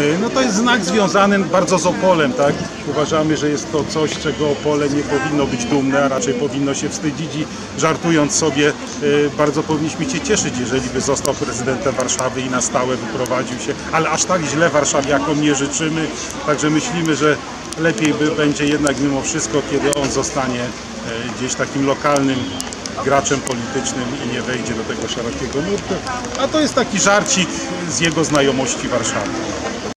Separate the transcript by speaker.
Speaker 1: Y, no to jest znak związany bardzo z Opolem, tak? Uważamy, że jest to coś, czego Opole nie powinno być dumne, a raczej powinno się wstydzić i żartując sobie, y, bardzo powinniśmy się cieszyć, jeżeli by został prezydentem Warszawy i na stałe wyprowadził się, ale aż tak źle warszawiakom nie życzymy, także myślimy, że lepiej by będzie jednak mimo wszystko, kiedy on zostanie y, gdzieś takim lokalnym graczem politycznym i nie wejdzie do tego szerokiego nurtu, a to jest taki żarcik z jego znajomości Warszawy.